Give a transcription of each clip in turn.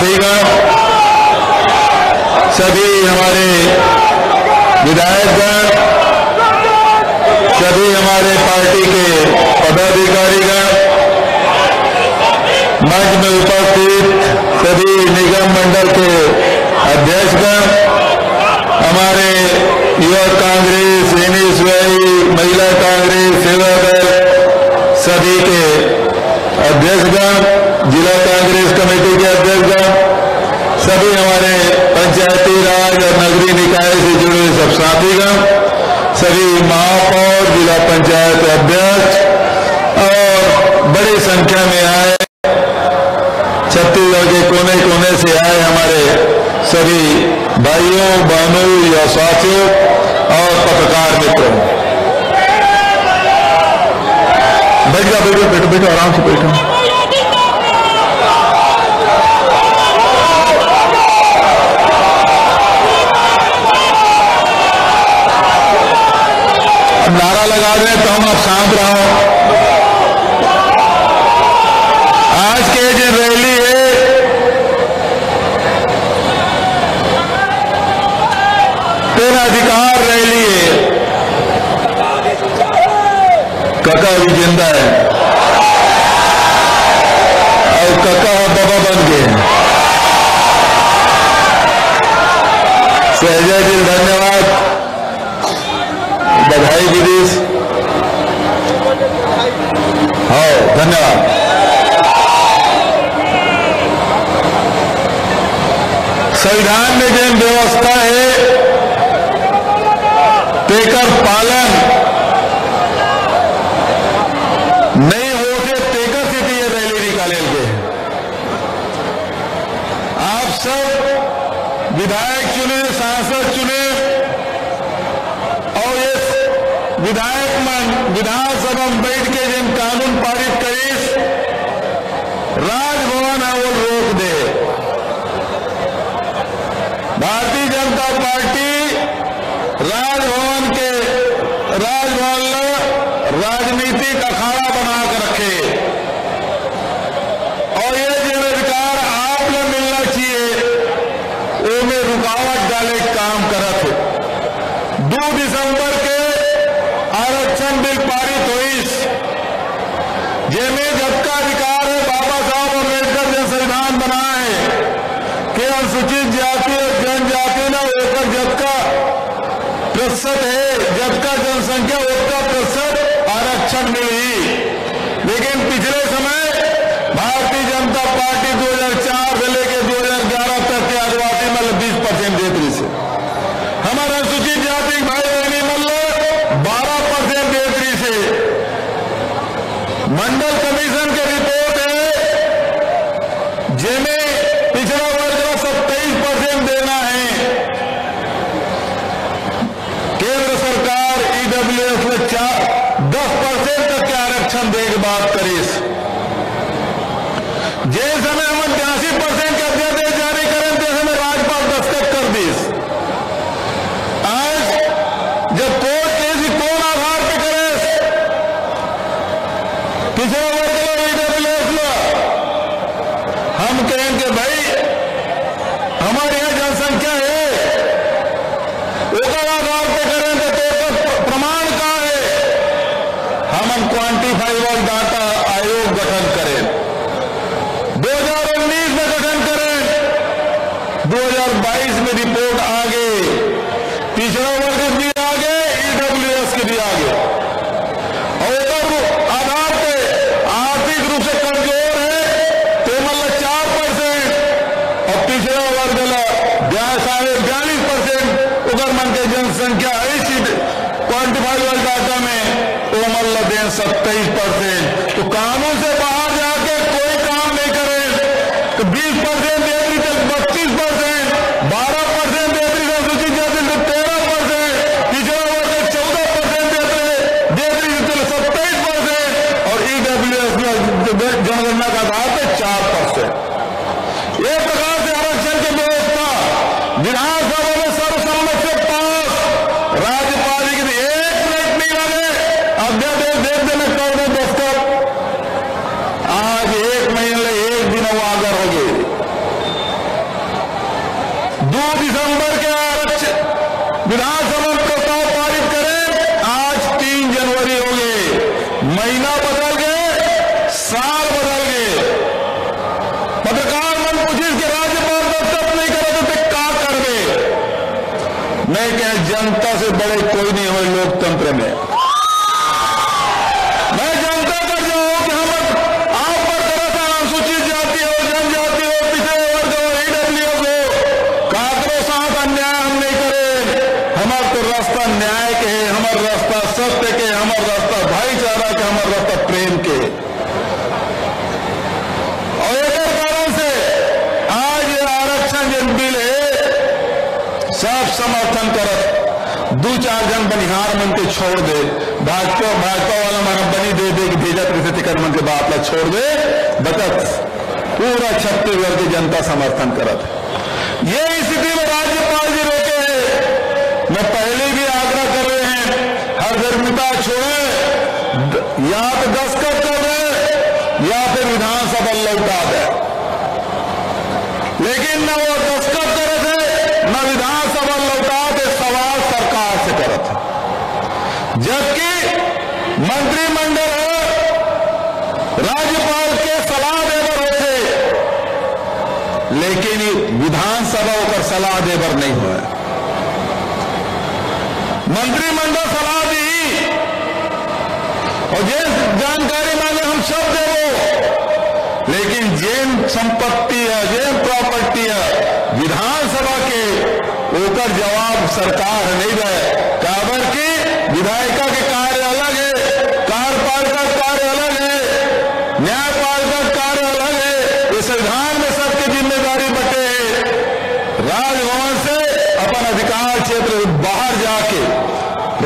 साथीगण सभी हमारे विधायकगण सभी हमारे पार्टी के पदाधिकारीगण मंच में उपस्थित सभी निगम मंडल के अध्यक्षगण हमारे युवा कांग्रेस, एनएसवाई, महिला कांग्रेस, सेवा दल सभी के अध्यक्षगण जिला कांग्रेस कमेटी के अध्यक्षगण सभी हमारे पंचायती राज और नगरीय निकाय से जुड़े सब साथीगण सभी महापौर जिला पंचायत अध्यक्ष और बड़ी संख्या में आए। छत्तीसगढ़ के कोने कोने से आए हमारे सभी भाइयों, बहनों या साथियों और पत्रकार मित्रों। बैठ जाओ, बैठो बैठो बैठो, आराम से बैठो अब नारा लगा रहे हैं तो हम आप शांत रहो आज के जो रैली है तेरा अधिकार रैली है कका भी ज़िंदा है। और कका बाबा बन गए। सहजा जी, धन्यवाद। बधाई गिरीश हाँ धन्यवाद। संविधान में जो व्यवस्था है तेकर पालन नहीं हो के तेकर से ये रैली निकाले गए आप सब विधायक चुने, सांसद चुने, और ये विधायक मन, विधानसभा में बैठ के जिन कानून पारित करीस, राजभवन है, वो रोक दे। भारतीय जनता पार्टी राजभवन के राजभवन में राजनीतिक अखाड़ा बना कर रखे। और ये जो अधिकार आप में मिलना चाहिए वो में रुकावट डाले काम करत। दो दिसंबर के आरक्षण बिल पारित हुई। जेमे जबका अधिकार है, बाबा साहब अंबेडकर ने संविधान बनाए कि अनुसूचित जाति और जनजाति न होकर जबका प्रतिशत है जबका जनसंख्या उतना प्रतिशत आरक्षण मिली लेकिन पिछले समय भारतीय जनता पार्टी 2004 से लेकर 2011 तक के आदिवासी मतलब 20 परसेंट रही से हमारे अनुसूचित जाति भाई बहनी मतलब 12 परसेंट रही से मंडल कमीशन की रिपोर्ट है जिन्हें पिछड़ा वर्ग का सत्ताईस परसेंट देना है केंद्र सरकार ईडब्ल्यूएस में चार दस परसेंट तक की बात करीस जिस समय हम तिरासी परसेंट के अध्यादेश जारी करें तो समय राज्यपाल दस्तखत कर दीस आज जब कोर्ट केस ही कौन आधार पे करे पिछड़ा वर्ग लो ईडब्ल्यूएस लो हम कहेंगे भाई हमारे यहाँ जनसंख्या है ओकर आधार पे करें तो तेरे प्रमाण का है हम क्वांटिफाइबल डाटा आयोग गठन करें 2019 में गठन करें 2022 में रिपोर्ट आ गई पिछड़ा वर्ग भी आ गए ईडब्ल्यूएस के भी आगे। और ओकर आधार पे आर्थिक रूप से कमज़ोर है तो मतलब चार परसेंट। और पिछड़ा वर्ग साढ़े बयालीस परसेंट उगर मन के जनसंख्या ऐसी क्वान्टिफाइबल डाटा में, वो मतलब सत्ताईस परसेंट तो कानून से बाहर जाके कोई काम नहीं करे तो बीस परसेंट दे दी तो बत्तीस परसेंट बारह परसेंट दे दी तो सूचित जाति तो तेरह परसेंट पिछड़ा वर्ग चौदह परसेंट देते दे दी तो सत्ताईस परसेंट और ईडब्ल्यू एस जनगणना का आधार पे चार परसेंट एक प्रकार से आरक्षण की व्यवस्था विधानसभा में सर्वसम्मत से पास राज्यपाल जी के एक मिनट नहीं लगे अध्यादेश देख देने कर दे दस्तखत आज एक महीने एक दिन वो आगर हो गए दो दिसंबर के विधानसभा प्रस्ताव पारित करें, आज तीन जनवरी हो गए महीना बदल गए, साल बदल गए। पत्रकार मन पूछिस कि राज्यपाल दस्तक नहीं करे तो क्या करवे? मैं कह जनता से बड़े कोई नहीं हमारे लोकतंत्र में मैं जनता कर जाऊँ कि हम आप पर तरह से अनुसूचित जाति हो जनजाति हो पिछड़े वर्ग हो ईडब्ल्यू हो काकरो साथ अन्याय हम नहीं करे हमार तो रास्ता न्याय के है हमार रास्ता सत्य के हमार रास्ता भाईचारा के हमार रास्ता प्रेम के और एक कारण से आज ये आरक्षण जो बिल है सब समर्थन करत दो चार जन बनिहार मन के छोड़ दे। भाजपा भाजपा वाला मन बनी दे दे कि भेजा कृषि टिकट मन के बात ला छोड़ दे। बचत। पूरा छत्तीसगढ़ की जनता समर्थन करत ये स्थिति में राज्यपाल जी रोके हैं। मैं पहले भी आग्रह कर रहे हैं, हर गर्मिता छोड़े या तो दस्तखत कर दे, या फिर विधानसभा लौटा दे लेकिन न वो दस्तखत करे थे न विधानसभा लौटा थे सवाल सरकार से करे थे जबकि मंत्रिमंडल राज्यपाल के सलाह देवर होते लेकिन विधानसभा पर सलाह देवर नहीं हुआ मंत्रिमंडल सलाह दी। और जे जानकारी मांगे हम सब देवो लेकिन जेन संपत्ति है, जेन प्रॉपर्टी है, विधानसभा के ऊपर जवाब सरकार नहीं दे। काबर की विधायिका के कार्य अलग है, कार्यपालिका कार्य अलग है, न्यायपालिका कार्य अलग है। ये संविधान में सबकी ज़िम्मेदारी बटे है। राजभवन से अपन अधिकार क्षेत्र बाहर जाके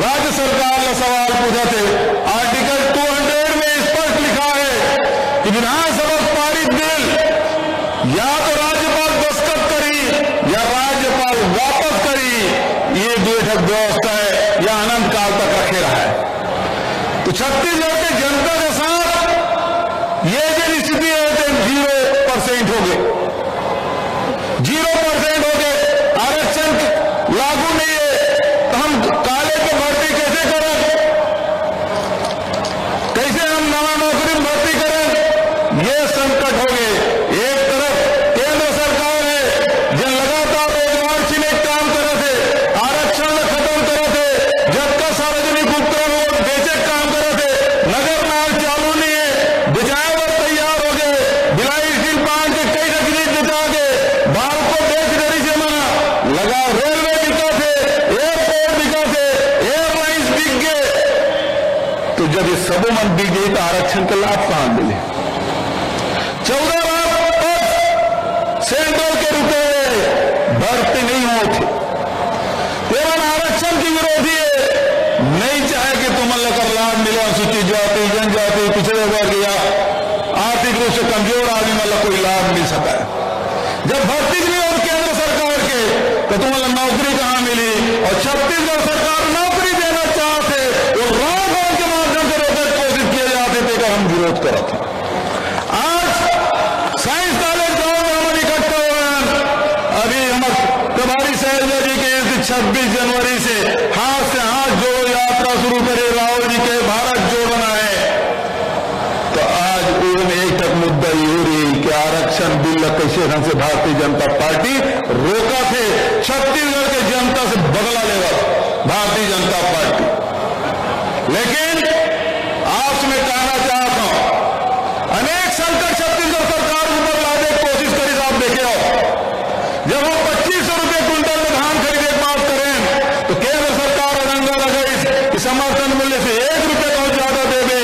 राज्य सरकार का सवाल पूछा थे आर्टिकल 200 में स्पष्ट लिखा है कि विधानसभा पारित बिल या तो राज्यपाल दस्तखत करी या राज्यपाल वापस करी, ये बैठक व्यवस्था है, या अनंत काल तक रखे रहा है तो छत्तीसगढ़ के जनता के साथ ये जो स्थिति है ज़ीरो परसेंट हो गए ज़ीरो परसेंट हो गए आरक्षण लागू नहीं है तो हम काले को भर्ती कैसे करें कैसे हम नवा नौकरी में भर्ती करें ये संकट हो गए एक तरफ़ केंद्र सरकार है जो लगातार रोज़गार छिने काम करे थे आरक्षण खत्म करे थे जब का सार्वजनिक उपक्रम और बेचे काम करे थे नगर नाल चालू नहीं है बिजाय पर तैयार हो गए बिलाई स्टील प्लांट के कई नकली बिता के बाल को बेच देरी से मना लगा रेलवे बिका थे एयरपोर्ट बिका थे एयरलाइंस बिक गए जब मन बिक गई तो आरक्षण का लाभ कहाँ मिले? चौदह सेंट्रल के रुपए भर्ती नहीं होते। केवल आरक्षण की विरोधी है। नहीं चाहे कि तुम लेकर लाभ मिले अनुसूचित जाति, जनजाति पिछड़े वर्ग या आर्थिक रूप से कमज़ोर आदमी मतलब कोई लाभ मिल सका है। जब भर्ती नहीं और केंद्र सरकार के तो तुम्हें नौकरी कहाँ मिली? और छत्तीसगढ़ सरकार नौकरी देना चाहते वो लॉकडाउन के माध्यम से रोकने की कोशिश किए जाते थे कि हम विरोध करा। था आज साइंस कॉलेज गाँव में हम इकट्ठा हुए हैं। अभी हम प्रभारी शैलजा जी के छब्बीस जनवरी से हाथ से हाथ जोड़ो यात्रा शुरू करे राहुल जी के भारत जोड़ना है तो आज उनमें एक तक मुद्दा ये रही कि आरक्षण बिल कैसे ढंग से भारतीय जनता पार्टी रोका थे, छत्तीसगढ़ के जनता से बदला लेगा भारतीय जनता पार्टी। लेकिन आपसे मैं कहना चाहता हूँ अनेक संकट छत्तीसगढ़ सरकार ऊपर लाने की कोशिश करी आप देखे हो जब हम पच्चीस सौ रुपए क्विंटल में धान खरीदे की बात करें तो केंद्र सरकार अड़ंगा लगाई कि समर्थन मूल्य से एक रुपए का ज़्यादा दे दे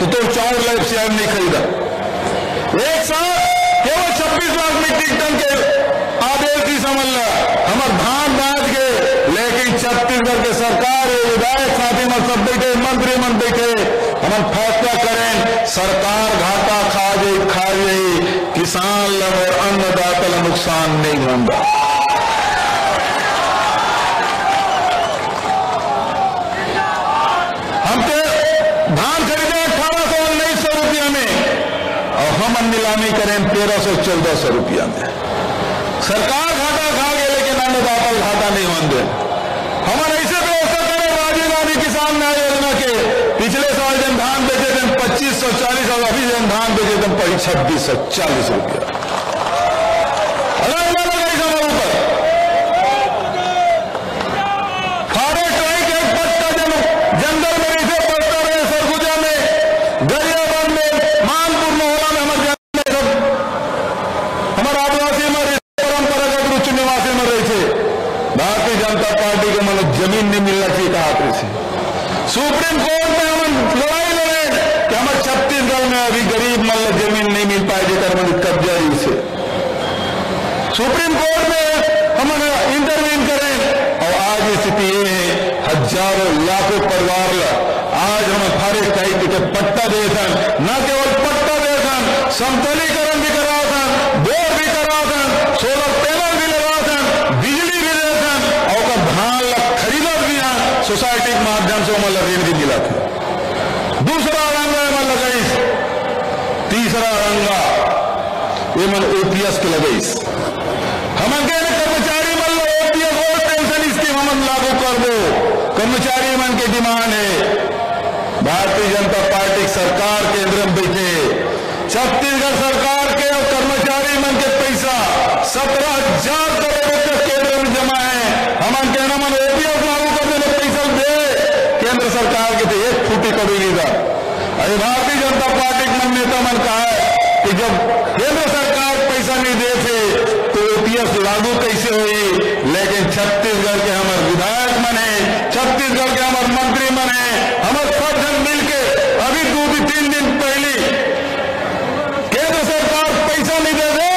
तो तुम चार लाख शेयर नहीं खरीदा एक साथ केवल छब्बीस लाख मीट्रिक टन के आदेश की समझ ला हमार धान बांट के लेकिन छत्तीसगढ़ के सरकार है विधायक साथी में सब बैठे मंत्री मन बैठे हम फैसला करें सरकार घाटा खा गई खा गई किसान लब और अन्नदाता नुकसान नहीं होगा। हम तो धान खरीदे अठारह सौ, उन्नीस सौ रुपया में, और हम नीलामी करें तेरह सौ, चौदह सौ रुपया में। सरकार घाटा खा गए, लेकिन अन्नदाता घाटा नहीं होंगे। हमारे ऐसे व्यवस्था थे पच्चीस सौ चालीस और अभी जन धान बेचे थे पड़ी छब्बीस सौ चालीस रुपया। में में मानपुर में थे। जनता पार्टी को मतलब ज़मीन नहीं मिलना चाहिए कहा आपने से। सुप्रीम कोर्ट में हम हमारे छत्तीसगढ़ में अभी गरीब मतलब ज़मीन नहीं मिल पाए जेकर मतलब कब्जा से सुप्रीम कोर्ट में हम इंटरवीन करें, और आज स्थिति ये है, हज़ारों लाखों परिवार ला, आज हम फारे कई के पट्टा दे सन न केवल पट्टा दे सन समतलीकरण भी करा सन बोर भी करा सन सोलर पैनल भी लगा सन बिजली भी दे सन और धान खरीदत भी सोसाइटी के माध्यम से मतलब ऋण भी मिला था दूसरा रंग है मतलब लगाइस तीसरा रंगा ये मन ओपीएस के लगाइस हमन के कर्मचारी मन लो, ओपीएस और पेंशन स्कीम हमन लागू कर दो। कर्मचारी मन की डिमांड है। भारतीय जनता पार्टी सरकार केंद्र में बैठे छत्तीसगढ़ सरकार के और कर्मचारी मन के पैसा सत्रह हज़ार करोड़ रुपये केंद्र में जमा है। हमन कहना मन ओपीएस लागू कर देने पैसा दे। केंद्र सरकार के तो एक फूटी कभी नहीं था। अरे, भारतीय जनता पार्टी के मन नेता मन कहा है कि जब लागू कैसे हुई? लेकिन छत्तीसगढ़ के हमारे विधायक मन है छत्तीसगढ़ के हमारे मंत्री मन है हमारे सब जन मिलके अभी दो भी तीन दिन पहले केंद्र सरकार पैसा नहीं दे दे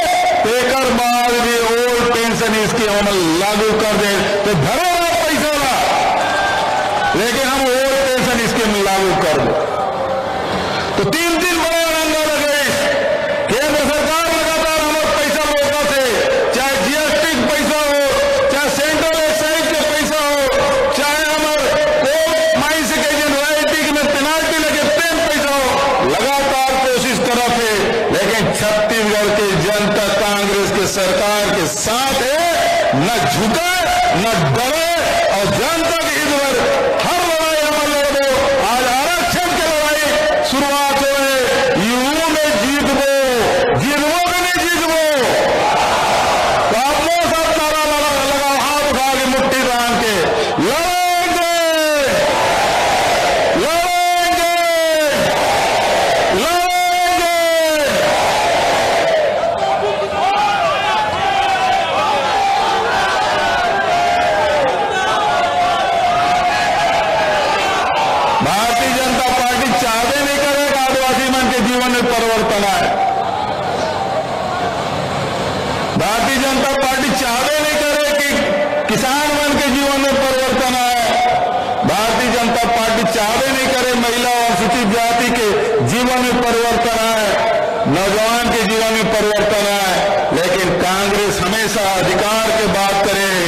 तो एक बाद भी ओल्ड पेंशन स्कीम हम लागू कर दे तो भरे ना पैसा ला लेकिन हम ओल्ड पेंशन स्कीम लागू कर दो तो तीन दिन बड़ा रंगा लगे केंद्र सरकार लगातार हमारे पैसा रोका थे चाहे जीएसटी का पैसा हो चाहे सेंट्रल एक्साइज का पैसा हो चाहे हमारे कोर्ट माइंस के जो रॉयल्टी में पेनाल्टी लगे तेन पैसा हो लगातार कोशिश करा थे लेकिन छत्तीसगढ़ के जनता कांग्रेस के सरकार के साथ है न झुके न डरे और जनता के हित में हर लड़ाई हमारे लड़ो आज आरक्षण की लड़ाई शुरुआत हो है युवाओं में जीतबो जीतबो कि नहीं जीतबो तो आप लोग सब नारा लगा लगाओ हाथ उठा के मुट्ठी बाँध के लड़ेंगे लड़ेंगे लड़ेंगे भारतीय जनता पार्टी चाहते नहीं करेगा आदिवासी मन के जीवन में परिवर्तन आए भारतीय जनता पार्टी चाहते नहीं करे कि किसान मन के जीवन में परिवर्तन आए। भारतीय जनता पार्टी चाहते नहीं करे महिला और अनुसूचित जाति के जीवन में परिवर्तन आए, नौजवान के जीवन में परिवर्तन आए। लेकिन कांग्रेस हमेशा अधिकार के बात करे।